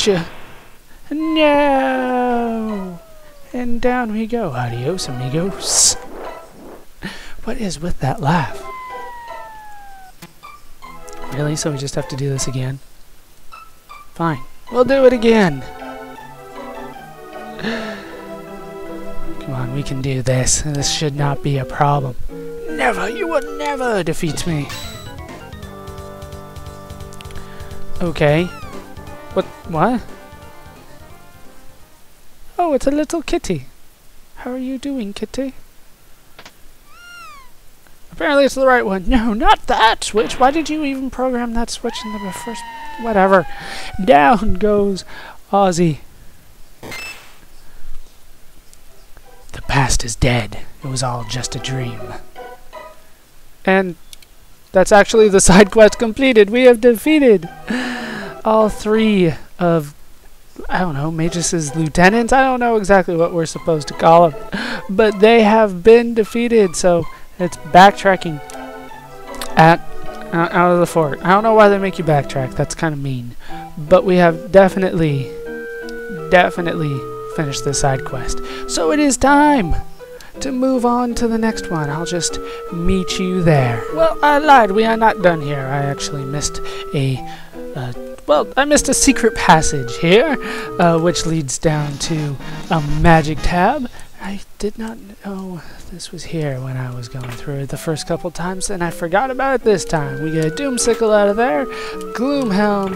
Gotcha! No! And down we go. Adios, amigos. What is with that laugh? Really? So we just have to do this again? Fine. We'll do it again! Come on, we can do this. This should not be a problem. Never! You will never defeat me! Okay. What? What? Oh, it's a little kitty. How are you doing, kitty? Apparently it's the right one. No, not that switch. Why did you even program that switch in the first... Whatever. Down goes Ozzie. The past is dead. It was all just a dream. And that's actually the side quest completed. We have defeated all three of, I don't know, Magus's lieutenants. I don't know exactly what we're supposed to call them. But they have been defeated, so it's backtracking at out of the fort. I don't know why they make you backtrack. That's kind of mean. But we have definitely, definitely finished the side quest. So it is time to move on to the next one. I'll just meet you there. Well, I lied. We are not done here. I actually missed a, uh, well, I missed a secret passage here, uh, which leads down to a magic tab. I did not know this was here when I was going through it the first couple times, and I forgot about it this time. We get a Doom Sickle out of there, Gloom Helm,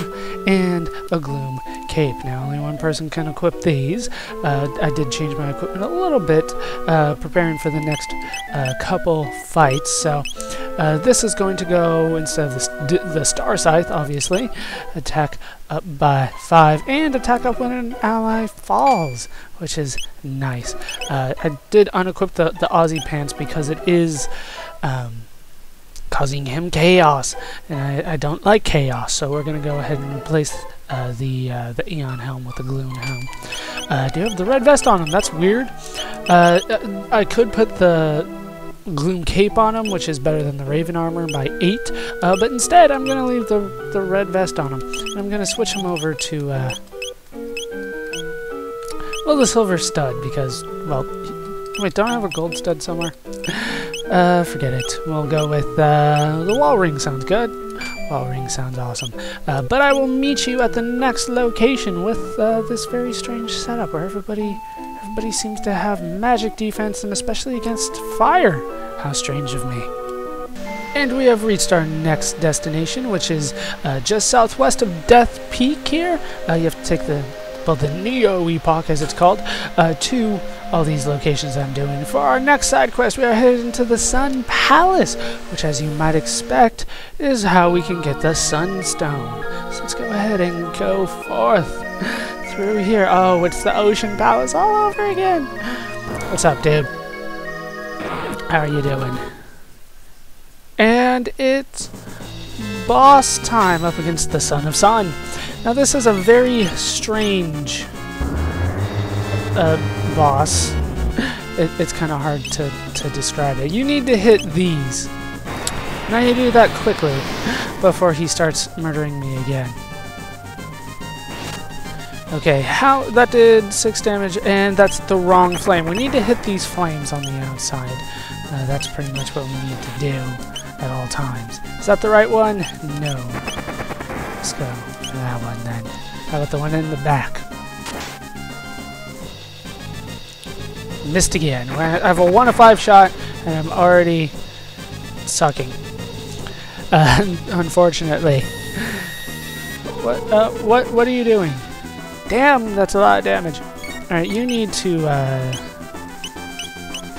and a Gloom Cape. Now, only one person can equip these. Uh, I did change my equipment a little bit, uh, preparing for the next uh, couple fights, so uh, this is going to go, instead of the, the Star Scythe, obviously, attack up by 5, and attack up when an ally falls, which is nice. Uh, I did unequip the, the Ozzie pants because it is um, causing him chaos, and I, I, don't like chaos, so we're going to go ahead and replace uh, the uh, the Aeon helm with the Gloom helm. Uh, do you have the red vest on him? That's weird. Uh, I could put the Gloom Cape on him, which is better than the Raven Armor by 8. Uh, but instead, I'm going to leave the, the red vest on him. And I'm going to switch him over to, uh, well, the Silver Stud, because, well, wait, don't I have a Gold Stud somewhere? Uh, forget it. We'll go with, uh, the Wall Ring sounds good. Wall Ring sounds awesome. Uh, but I will meet you at the next location with, uh, this very strange setup where everybody Everybody seems to have magic defense, and especially against fire. How strange of me. And we have reached our next destination, which is uh, just southwest of Death Peak here. Uh, you have to take the, well, the Neo Epoch, as it's called, uh, to all these locations I'm doing. For our next side quest, we are heading to the Sun Palace, which, as you might expect, is how we can get the Sunstone. So let's go ahead and go forth through here. Oh, it's the Ocean Palace all over again. What's up, dude? How are you doing? And it's boss time up against the Son of Sun. Now this is a very strange uh, boss. It, it's kind of hard to, to describe it. You need to hit these. Now you do that quickly before he starts murdering me again. Okay, how that did six damage, and that's the wrong flame. We need to hit these flames on the outside. Uh, that's pretty much what we need to do at all times. Is that the right one? No. Let's go for that one then. How about the one in the back? Missed again. I have a 1 of 5 shot, and I'm already sucking. Uh, unfortunately. What, uh, what, what are you doing? Damn, that's a lot of damage. Alright, you need to, uh...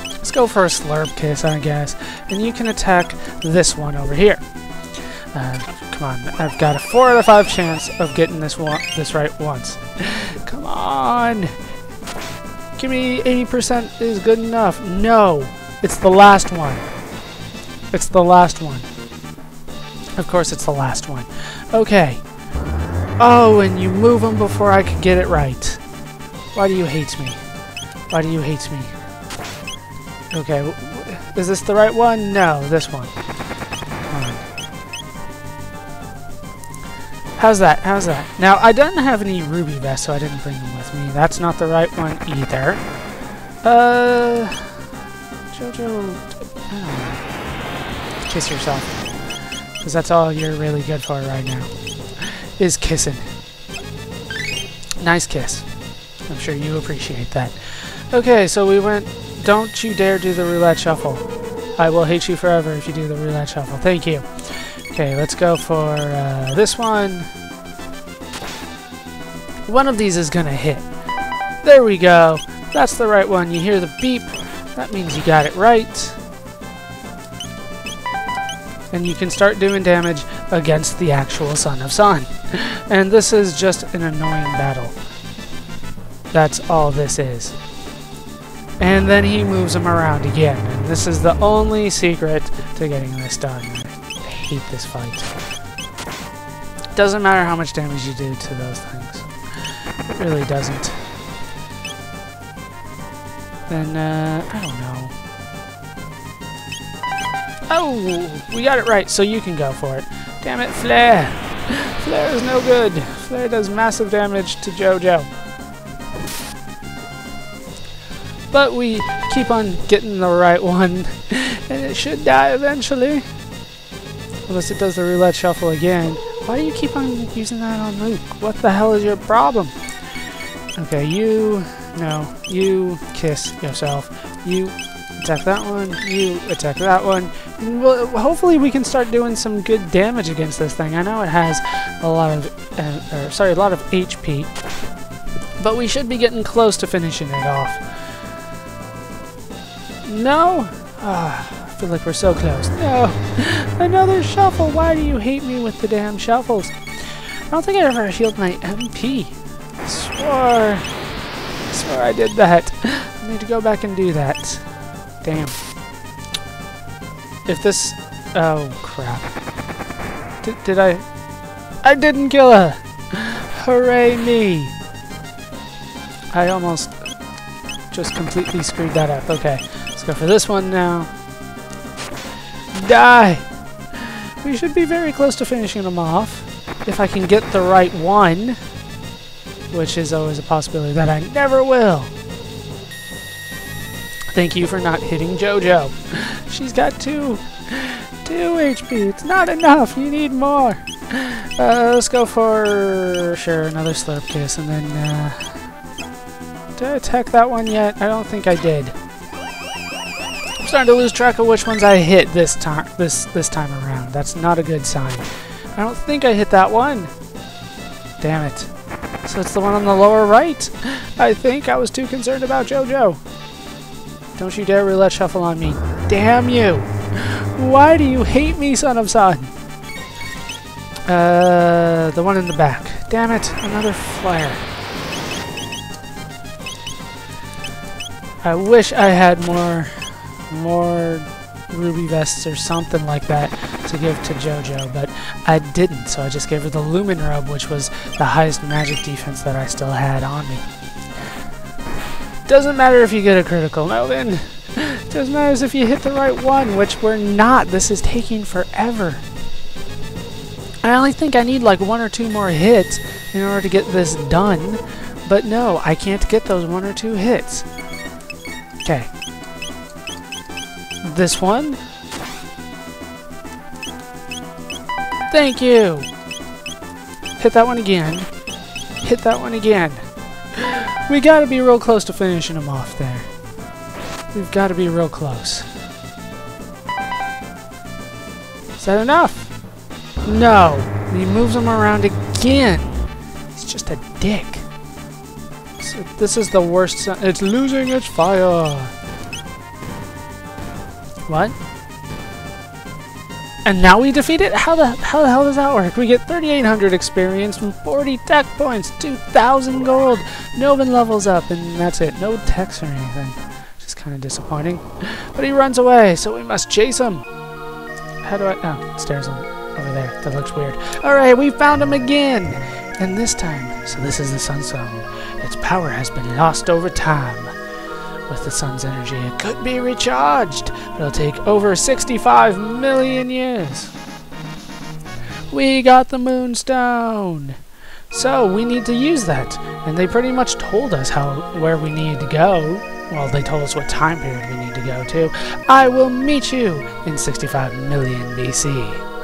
Let's go for a slurp kiss, I guess. And you can attack this one over here. Uh, come on, I've got a 4 out of 5 chance of getting this one, this right once. come on! Give me 80% is good enough. No! It's the last one. It's the last one. Of course it's the last one. Okay. Oh, and you move them before I could get it right. Why do you hate me? Why do you hate me? Okay, is this the right one? No, this one. How's that? How's that? Now, I didn't have any ruby vests, so I didn't bring them with me. That's not the right one either. Uh... Jojo... Kiss yourself. Because that's all you're really good for right now. Is kissing. Nice kiss. I'm sure you appreciate that. Okay, so we went... Don't you dare do the roulette shuffle. I will hate you forever if you do the roulette shuffle. Thank you. Okay, let's go for uh, this one. One of these is gonna hit. There we go. That's the right one. You hear the beep. That means you got it right. And you can start doing damage against the actual Son of Sun. and this is just an annoying battle. That's all this is. And then he moves him around again. And this is the only secret to getting this done. I hate this fight. Doesn't matter how much damage you do to those things. It really doesn't. Then, uh, I don't know. Oh, we got it right, so you can go for it. Damn it, Flare! Flare is no good. Flare does massive damage to Jojo. But we keep on getting the right one, and it should die eventually. Unless it does the roulette shuffle again. Why do you keep on using that on Luke? What the hell is your problem? Okay, you... No. You kiss yourself. You attack that one. You attack that one. Well, hopefully we can start doing some good damage against this thing. I know it has a lot of... Uh, or, sorry, a lot of HP. But we should be getting close to finishing it off. No? Ah, I feel like we're so close. No! Another shuffle! Why do you hate me with the damn shuffles? I don't think I ever healed my MP. I swore... I swore I did that. I need to go back and do that. Damn. If this... Oh, crap. D did I... I didn't kill her! Hooray me! I almost just completely screwed that up. Okay let's go for this one now. Die! We should be very close to finishing them off. If I can get the right one. Which is always a possibility that I never will. Thank you for not hitting JoJo. She's got two. Two HP. It's not enough. You need more. Uh, let's go for, sure, another Slurp Kiss. And then, uh, did I attack that one yet? I don't think I did. I'm starting to lose track of which ones I hit this time this this time around. That's not a good sign. I don't think I hit that one. Damn it. So it's the one on the lower right. I think I was too concerned about JoJo. Don't you dare roulette shuffle on me. Damn you! Why do you hate me, son of Sun? Uh, the one in the back. Damn it, another flare. I wish I had more more ruby vests or something like that to give to JoJo, but I didn't, so I just gave her the Lumen Robe, which was the highest magic defense that I still had on me. Doesn't matter if you get a critical, Melvin. Doesn't matter if you hit the right one, which we're not. This is taking forever. I only think I need like one or two more hits in order to get this done, but no, I can't get those one or two hits. Okay, this one? Thank you! Hit that one again. Hit that one again. We gotta be real close to finishing him off there. We've gotta be real close. Is that enough? No. He moves him around again. It's just a dick. So this is the worst. It's losing its fire. What? And now we defeat it? How the, how the hell does that work? We get 3,800 experience from 40 tech points, 2,000 gold, Nobin levels up, and that's it. No techs or anything. Just kind of disappointing. But he runs away, so we must chase him. How do I... Oh, stairs over there. That looks weird. Alright, we found him again! And this time, so this is the Sun Sunstone. Its power has been lost over time with the sun's energy. It could be recharged, but it'll take over 65 million years. We got the Moonstone! So we need to use that. And they pretty much told us how where we need to go. Well, they told us what time period we need to go to. I will meet you in 65 million BC.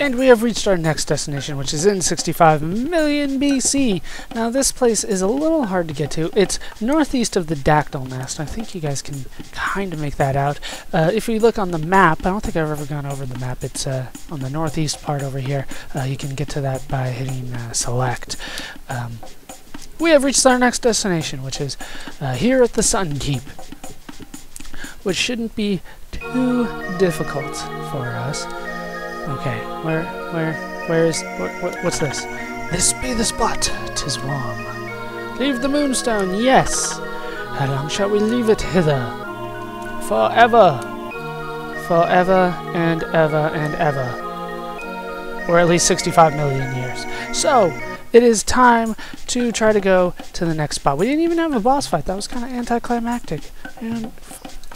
And we have reached our next destination, which is in 65 million BC. Now, this place is a little hard to get to. It's northeast of the Dactyl Nest. I think you guys can kind of make that out. Uh, if you look on the map, I don't think I've ever gone over the map. It's uh, on the northeast part over here. Uh, you can get to that by hitting uh, select. Um, we have reached our next destination, which is uh, here at the Sun Keep, which shouldn't be too difficult for us. Okay, where, where, where is, what, what's this? This be the spot, tis warm. Leave the moonstone, yes. How long shall we leave it hither? Forever. Forever and ever and ever. Or at least 65 million years. So, it is time to try to go to the next spot. We didn't even have a boss fight. That was kind of anticlimactic. And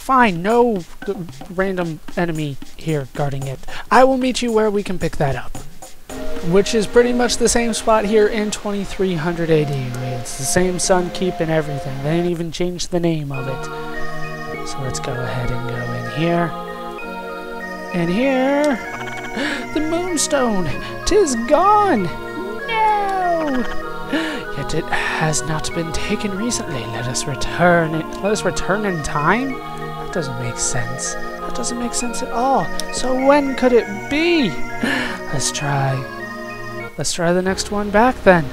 fine, no random enemy here guarding it. I will meet you where we can pick that up. Which is pretty much the same spot here in 2300 AD. It's the same sun keep and everything. They didn't even change the name of it. So let's go ahead and go in here. And here, the moonstone, tis gone. No! Yet it has not been taken recently. Let us return it. Let us return in time? Doesn't make sense. That doesn't make sense at all. So when could it be? Let's try. Let's try the next one back then.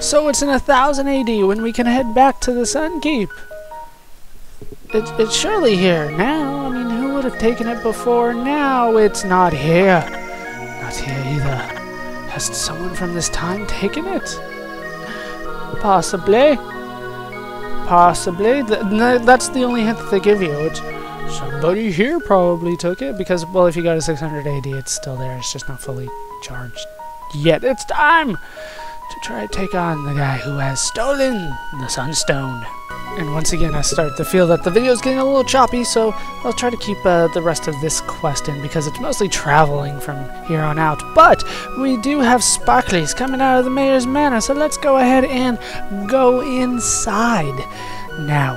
So it's in thousand AD when we can head back to the Sun Keep. It, it's surely here now. I mean, who would have taken it before? Now it's not here. Not here either. Has someone from this time taken it? Possibly. Possibly. Th th that's the only hint that they give you. It's somebody here probably took it because, well, if you go to 600 AD, it's still there. It's just not fully charged yet. It's time to try to take on the guy who has stolen the Sunstone. And once again, I start to feel that the video is getting a little choppy, so I'll try to keep uh, the rest of this quest in because it's mostly traveling from here on out. But we do have sparklies coming out of the mayor's manor, so let's go ahead and go inside. Now,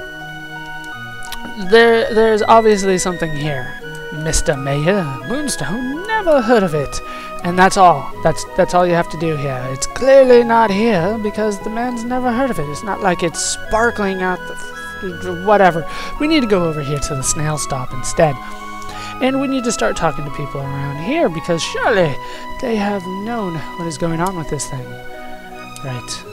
there, there's obviously something here. Mr. Mayor, Moonstone, never heard of it. And that's all. That's that's all you have to do here. It's clearly not here because the man's never heard of it. It's not like it's sparkling out the whatever. We need to go over here to the snail stop instead. And we need to start talking to people around here because surely they have known what is going on with this thing. Right.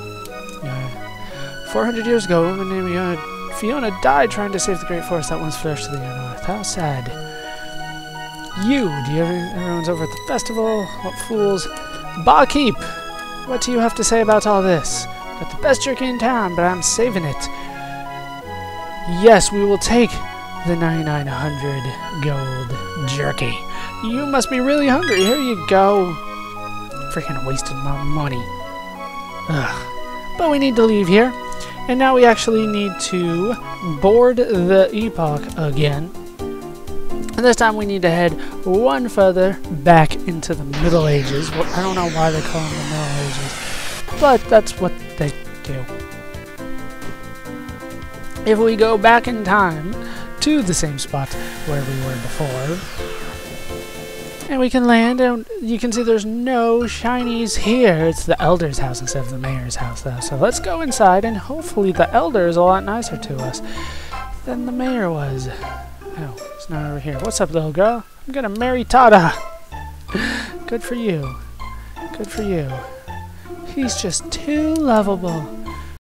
Yeah. 400 years ago, a woman named Fiona died trying to save the great forest that once flourished to the north. How sad. You! Do you ever, everyone's over at the festival? What fools? Barkeep! What do you have to say about all this? Got the best jerky in town, but I'm saving it. Yes, we will take the 9900 gold jerky. You must be really hungry. Here you go. Freaking wasted my money. Ugh. But we need to leave here. And now we actually need to board the Epoch again. And this time we need to head one further back into the Middle Ages. Well, I don't know why they call them the Middle Ages, but that's what they do. If we go back in time to the same spot where we were before, and we can land, and you can see there's no shinies here. It's the Elder's house instead of the Mayor's house, though. So let's go inside, and hopefully the Elder is a lot nicer to us than the Mayor was. Oh, not over here. What's up, little girl? I'm gonna marry Tata! Good for you. Good for you. He's just too lovable.